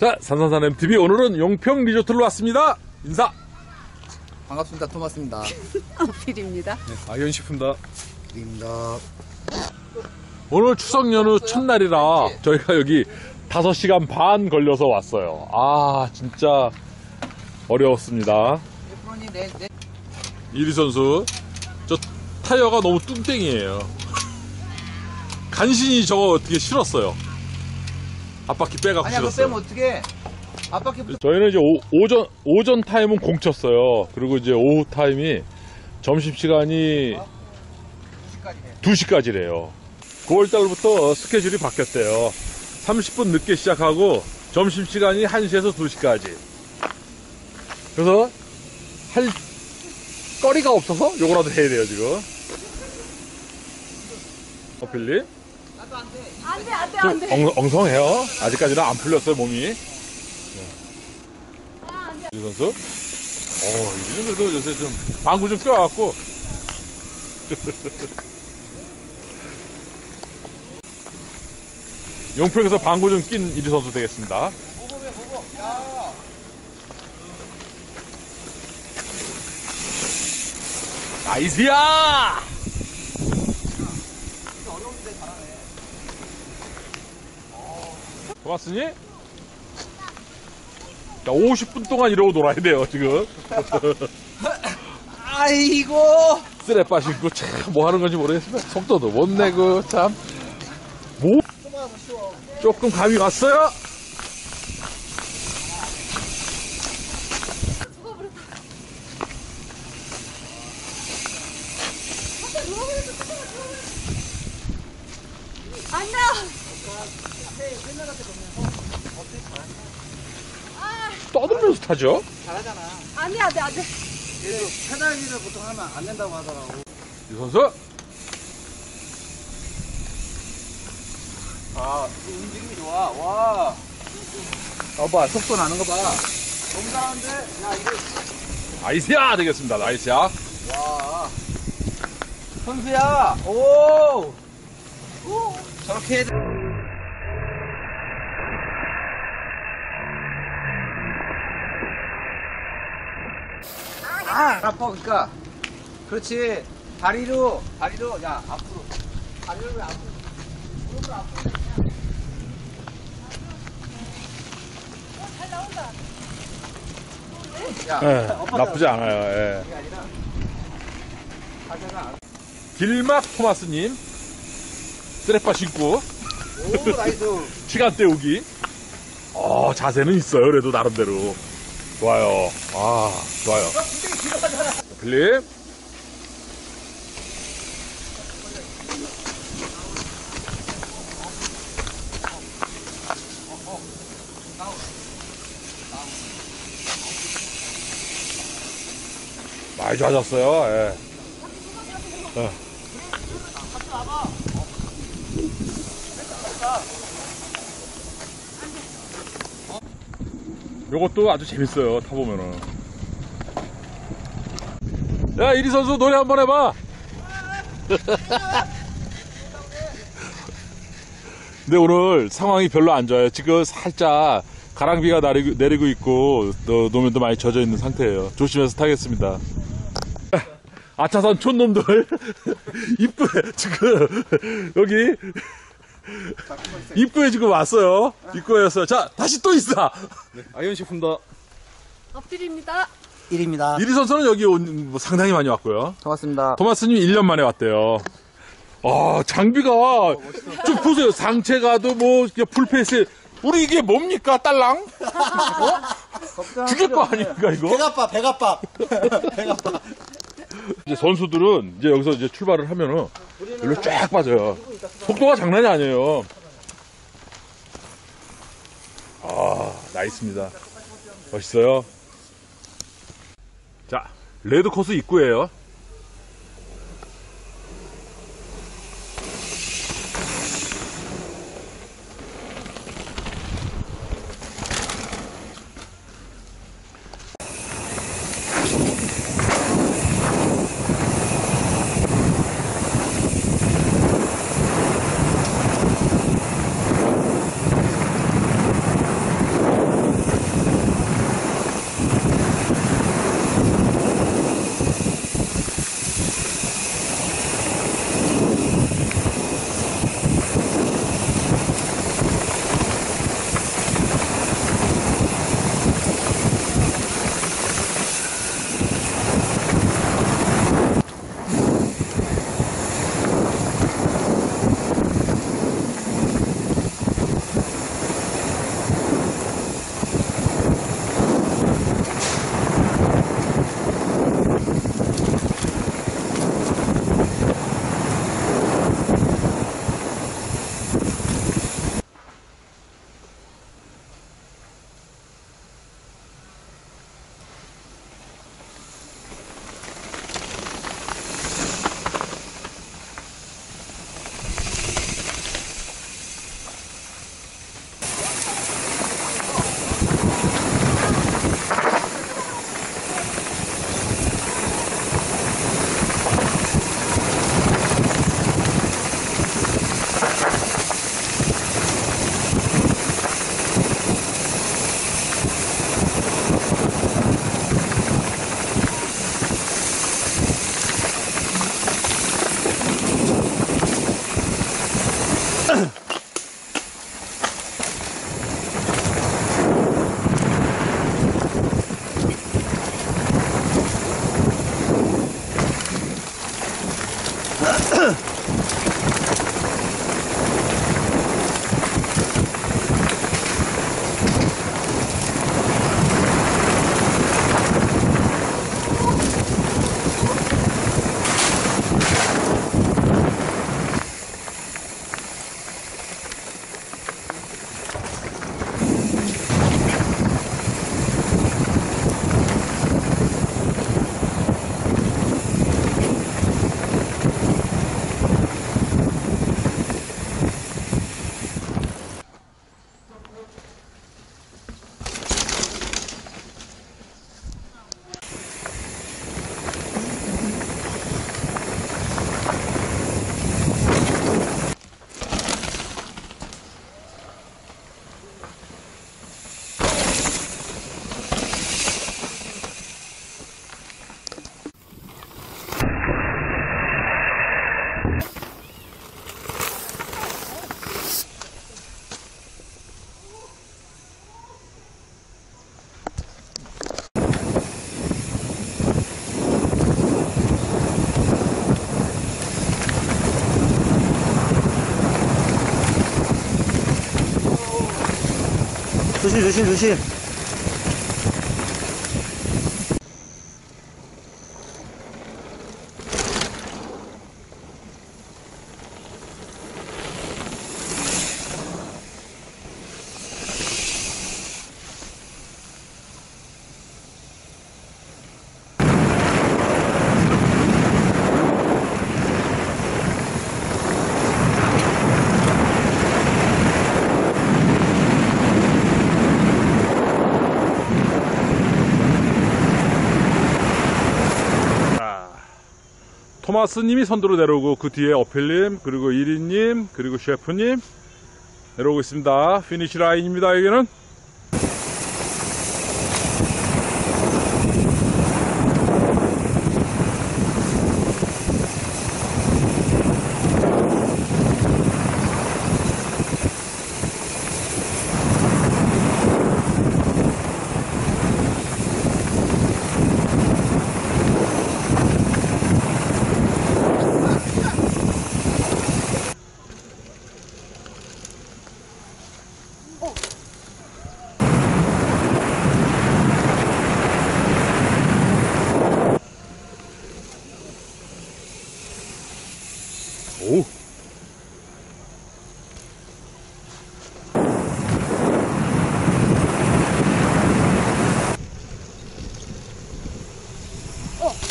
자, 산산산 MTV 오늘은 용평 리조트로 왔습니다. 인사. 반갑습니다. 토마스입니다. 필입니다. 아이언식품다. 드립니다. 오늘 추석 연휴 첫날이라 저희가 여기 5시간 반 걸려서 왔어요. 아, 진짜 어려웠습니다. 이리 선수, 저 타이어가 너무 뚱땡이에요. 간신히 저거 어떻게 실었어요. 앞바퀴 빼갖고 아니야, 그거 실었어요. 빼면 어떻게? 앞바퀴 저희는 이제 오, 전 오전 타임은 공쳤어요. 그리고 이제 오후 타임이 점심 시간이 2시까지래요. 9월달부터 스케줄이 바뀌었대요. 30분 늦게 시작하고 점심 시간이 1시에서 2시까지. 그래서 할 거리가 없어서 요거라도 해야 돼요 지금. 어 필립? 안 돼, 안 돼, 좀 안 돼. 엉, 엉성해요. 아직까지는 안 풀렸어요 몸이. 이 선수. 어, 이 선수도 요새 좀 방구 좀 껴갖고. 용평에서 방구 좀 낀 이리 선수 되겠습니다. 나이스야! 고맙으니? 자, 50분 동안 이러고 놀아야 돼요, 지금. 아이고! 쓰레빠 신고 참 뭐 하는 건지 모르겠으면 속도도 못 내고 참. 뭐? 조금 감이 왔어요? 안 돼. 타죠? 잘하잖아. 돼, 안 돼. 얘도 페달기를 보통 하면 안 된다고 하더라고. 이 선수? 아, 이 움직임이 좋아. 와. 봐봐, 속도 나는 거 봐. 너무 잘하는데? 야, 이거, 나이스야! 되겠습니다, 나이스야. 와. 선수야! 오! 저렇게 해야 돼. 아, 아파, 그니까. 그렇지. 다리로, 다리로, 야, 앞으로. 다리를 왜 앞으로. 무릎을 앞으로. 야, 예. 나쁘지 않아요, 예. 그게 아니라. 길막 토마스님. 쓰레빠 신고 오, 나이스. 시간 때우기. 어, 자세는 있어요, 그래도 나름대로. 좋아요. 아, 좋아요. 필립. 많이 좋아졌어요. 예. 어. 요것도 아주 재밌어요. 타보면은. 야, 이리 선수 노래 한번 해봐. 근데 오늘 상황이 별로 안 좋아요. 지금 살짝 가랑비가 내리고, 내리고 있고, 또 노면도 많이 젖어 있는 상태예요. 조심해서 타겠습니다. 아차산 촌놈들. 입구에, 지금, 여기, 입구에 지금 왔어요. 입구에서. 자, 다시 또 있어. 아이언 식품다. 엎드립니다. 1입니다. 이리 선수는 여기 온, 뭐 상당히 많이 왔고요. 고맙습니다. 토마스님 1년 만에 왔대요. 아, 장비가, 좀 보세요. 상체가도 뭐, 풀페이스. 우리 이게 뭡니까, 딸랑? 어? 죽일 거 아닙니까, 이거? 배가빠, 배가빠. 배가빠. 이제 선수들은 이제 여기서 이제 출발을 하면은, 일로 쫙 빠져요. 속도가 장난이 아니에요. 아, 나이스입니다. 멋있어요. 자, 레드 코스 입구예요. 조심, 조심, 조심. 토마스님이 선두로 내려오고 그 뒤에 어필님 그리고 이리님 그리고 셰프님 내려오고 있습니다. 피니시 라인입니다. 여기는 Oh.